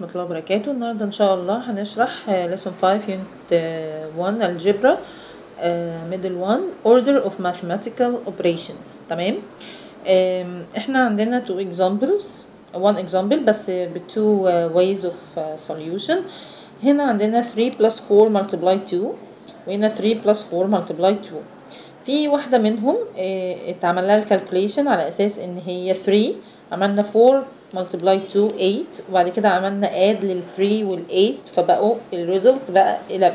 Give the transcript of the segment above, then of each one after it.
ورحمة الله وبركاته. النهاردة إن شاء الله هنشرح lesson 5 unit 1 algebra middle 1 order of mathematical operations. تمام؟ إحنا عندنا two examples one example بس ب two ways of solution. هنا عندنا 3 plus 4 multiply 2 وهنا 3 plus 4 multiply 2 في واحدة منهم آه، اتعمل لها الكالكوليشن على أساس إن هي 3 عملنا 4 multiply 2 8 وبعد كده عملنا add لل 3 وال 8 فبقوا ال result بقى 11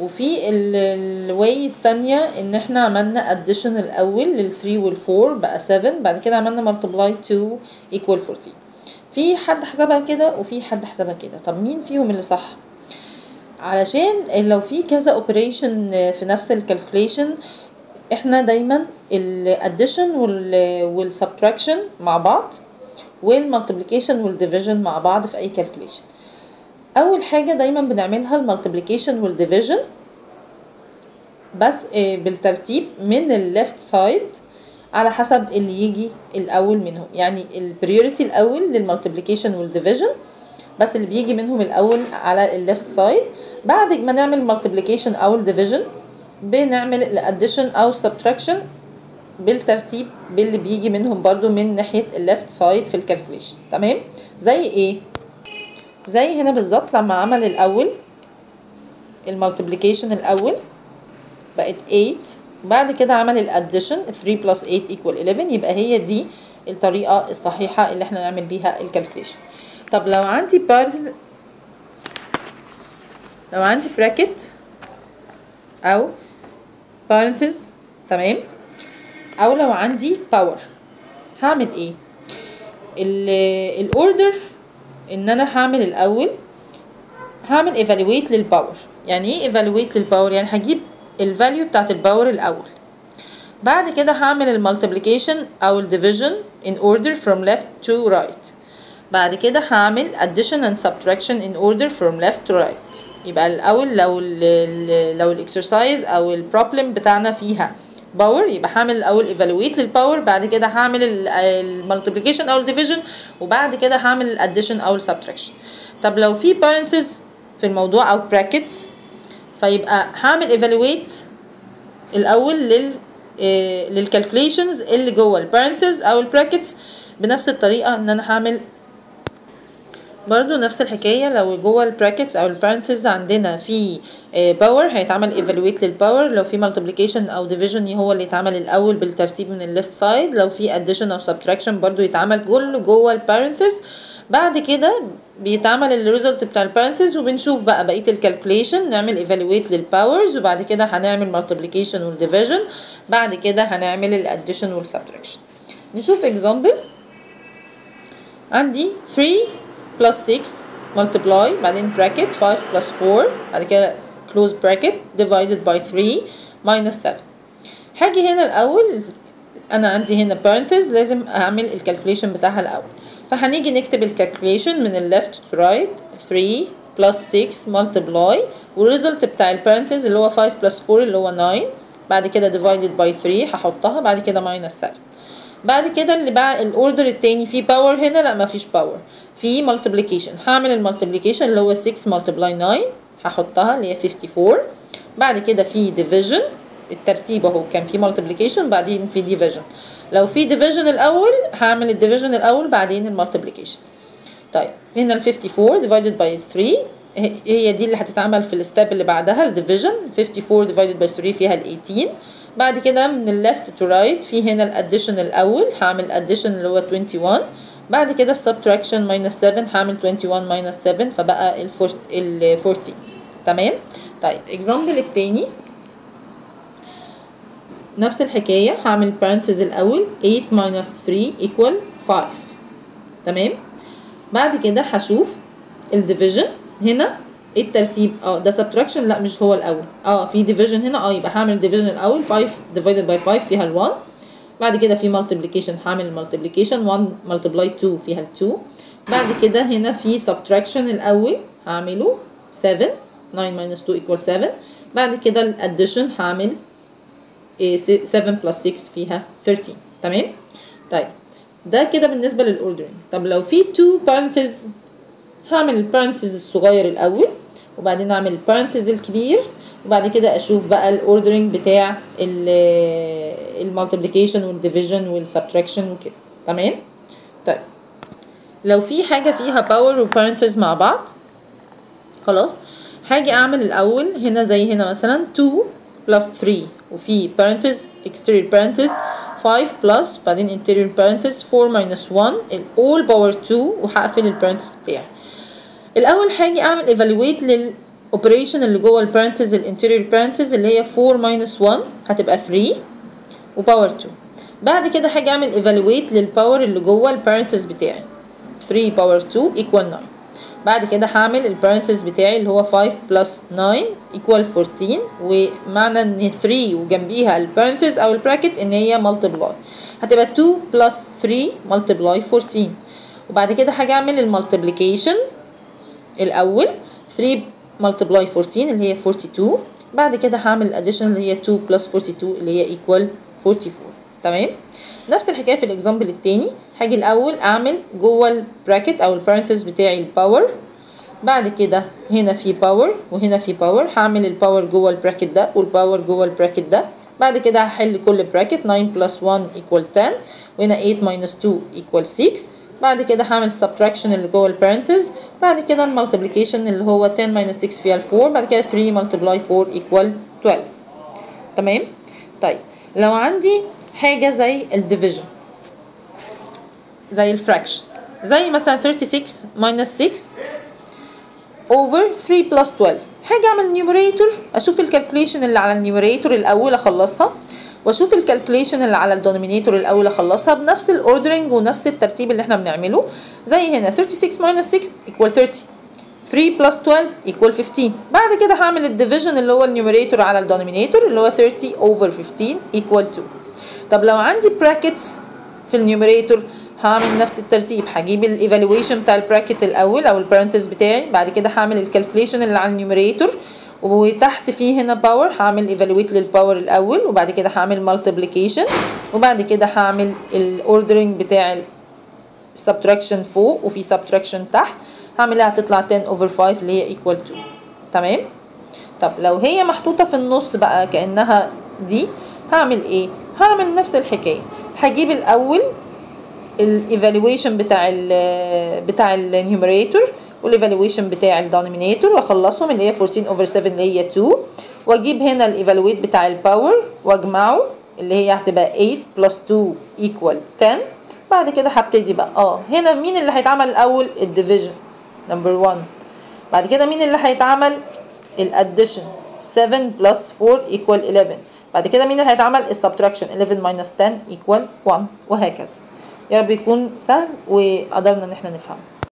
وفي ال way التانية إن إحنا عملنا addition الأول لل 3 وال 4 بقى 7 بعد كده عملنا multiply 2 equal 14 في حد حسبها كده وفي حد حسبها كده. طب مين فيهم اللي صح؟ علشان لو في كذا operation في نفس ال calculation إحنا دايما ال addition وال subtraction مع بعض. وال multiplication وال division مع بعض في أي calculation أول حاجة دايما بنعملها ال multiplication وال division بس آه، بالترتيب من ال left side على حسب اللي يجي الأول منهم. يعني ال priority الأول لل multiplication وال division بس اللي بيجي منهم الأول على ال left side بعد ما نعمل multiplication أو ال division بنعمل ال addition أو subtraction بالترتيب باللي بيجي منهم برضو من ناحية ال left side في ال calculation تمام؟ زي إيه؟ زي هنا بالظبط لما عمل الأول ال multiplication الأول بقت 8 بعد كده عمل ال addition 3 plus 8 equal 11 يبقى هي دي الطريقة الصحيحة اللي إحنا نعمل بيها ال calculation طب لو عندي بار لو عندي bracket أو parenthesis تمام؟ أو لو عندي power هعمل إيه؟ ال order إن أنا هعمل الأول هعمل evaluate لل power يعني إيه evaluate لل power يعني هجيب ال value بتاعت ال power الأول. بعد كده هعمل ال multiplication أو ال division in order from left to right. بعد كده هعمل addition and subtraction in order from left to right. يبقى الأول لو ال لو ال exercise أو ال problem بتاعنا فيها power يبقى هعمل الأول evaluate لل power بعد كده هعمل ال multiplication أو ال division وبعد كده هعمل ال addition أو ال subtraction طب لو في parentheses في الموضوع أو brackets فيبقى هعمل evaluate الأول لل لل calculations اللي جوه ال parentheses أو ال brackets بنفس الطريقة إن أنا هعمل برضو نفس الحكاية لو جوه ال brackets أو ال parentheses عندنا في power هيتعمل evaluate لل power لو في multiplication أو division هو اللي يتعمل الأول بالترتيب من ال left side لو في addition أو subtraction برضو يتعمل كله جوه ال parentheses بعد كده بيتعمل ال result بتاع ال parentheses وبنشوف بقى بقية ال calculation نعمل evaluate لل powers وبعد كده هنعمل multiplication وال division بعد كده هنعمل ال addition وال subtraction نشوف example. عندي 3 plus 6 multiply بعدين bracket 5 plus 4 بعد كده close bracket divided by 3 minus 7 هاجي هنا الأول. أنا عندي هنا parentheses لازم أعمل ال calculation بتاعها الأول. فهنيجي نكتب ال calculation من ال left to right 3 plus 6 multiply وال result بتاع ال parentheses اللي هو 5 plus 4 اللي هو 9 بعد كده divided by 3 هحطها بعد كده minus 7 بعد كده اللي بقى ال order التاني فيه power هنا لا مفيش power في multiplication هعمل ال multiplication اللي هو 6 multiply 9 هحطها اللي هي 54 بعد كده في division الترتيب أهو كان في multiplication بعدين في division لو في division الأول هعمل ال division الأول بعدين ال multiplication طيب هنا ال 54 divided by 3 هي دي اللي هتتعمل في ال step اللي بعدها ال division 54 divided by 3 فيها ال 18 بعد كده من ال left to right في هنا ال addition الأول هعمل addition اللي هو 21 بعد كده ال subtraction minus 7 هعمل 21 minus 7 فبقى ال 14 تمام؟ طيب example التاني. نفس الحكاية هعمل parenthesis الأول 8 minus 3 equal 5 تمام؟ بعد كده هشوف الديفيجن هنا إيه الترتيب؟ آه ده subtraction لا مش هو الأول. آه في division هنا آه يبقى هعمل division الأول 5 divided by 5 فيها ال 1 بعد كده في multiplication هعمل multiplication 1 multiply 2 فيها ال 2 بعد كده هنا في subtraction الأول هعمله 7 9 minus 2 equal 7 بعد كده ال addition هعمل 7 plus 6 فيها 13 تمام؟ طيب ده كده بالنسبة لل ordering طب لو في two parentheses هعمل ال parentheses الصغير الأول وبعدين اعمل ال parentheses الكبير وبعد كده أشوف بقى ال ordering بتاع ال multiplication وال division وال subtraction وكده. تمام؟ طيب. لو في حاجة فيها power و parentheses مع بعض خلاص. هاجي أعمل الأول هنا زي هنا مثلا 2 plus 3 وفي parenthesis exterior parenthesis 5 plus بعدين interior parenthesis 4 minus 1 ال all power 2 وهقفل ال parenthesis بتاعي. الأول هاجي أعمل evaluate لل operation اللي جوه ال parenthesis ال interior parenthesis اللي هي 4 minus 1 هتبقى 3 و power 2 بعد كده هاجي أعمل evaluate لل power اللي جوه ال parenthesis بتاعي. 3 power 2 equal 9 بعد كده هعمل ال parenthesis بتاعي اللي هو 5 plus 9 equal 14 ومعنى إن 3 وجنبيها ال parenthesis أو ال bracket إن هي multiply. هتبقى 2 plus 3 multiply 14 وبعد كده هاجي أعمل ال multiplication الأول 3 multiply 14 اللي هي 42 بعد كده هعمل ال addition اللي هي 2 plus 42 اللي هي equal 44 تمام؟ نفس الحكاية في ال example التاني. هاجي الأول أعمل جوه ال bracket أو ال parenthesis بتاعي ال power بعد كده هنا في power وهنا في power هعمل ال power جوه ال bracket ده وال power جوه ال bracket ده. بعد كده هحل كل bracket 9 plus 1 equal 10 وهنا 8 minus 2 equal 6 بعد كده هعمل subtraction اللي جوه ال parenthesis بعد كده ال multiplication اللي هو 10 minus 6 فيها 4 بعد كده 3 multiply 4 equal 12 تمام؟ طيب لو عندي حاجة زي ال division زي ال fraction زي مثلا 36 minus 6 over 3 plus 12 هاجي أعمل numerator أشوف ال calculation اللي على ال numerator الأول أخلصها. واشوف ال calculation اللي على ال denominator الأول أخلصها بنفس ال ordering ونفس الترتيب اللي إحنا بنعمله. زي هنا 36 minus 6 equal 30 3 plus 12 equal 15 بعد كده هعمل ال division اللي هو ال numerator على ال denominator اللي هو 30 over 15 equal 2 طب لو عندي brackets في ال numerator هعمل نفس الترتيب. هجيب ال evaluation بتاع ال bracket الأول أو ال parenthesis بتاعي. بعد كده هعمل ال calculation اللي على ال numerator وتحت فيه هنا power هعمل evaluate لل power الأول وبعد كده هعمل multiplication وبعد كده هعمل ال ordering بتاع ال subtraction فوق وفي subtraction تحت. هعملها هتطلع 10 over 5 اللي هي equal 2 تمام؟ طب لو هي محطوطة في النص بقى كأنها دي هعمل إيه؟ هعمل نفس الحكاية. هجيب الأول الايفالويشن بتاع ال بتاع النيوميريتور والايفالويشن بتاع الدينومينيتور وأخلصهم اللي هي 14 over 7 اللي هي 2 وأجيب هنا ال evaluate بتاع ال power وأجمعه اللي هي هتبقى 8 plus 2 equal 10 بعد كده هبتدي بقى. آه هنا مين اللي هيتعمل الأول؟ ال division number 1 بعد كده مين اللي هيتعمل؟ ال addition 7 plus 4 equal 11 بعد كده مين اللي هيتعمل؟ ال subtraction 11 minus 10 equal 1 وهكذا. يا رب يكون سهل وقدرنا إن إحنا نفهمه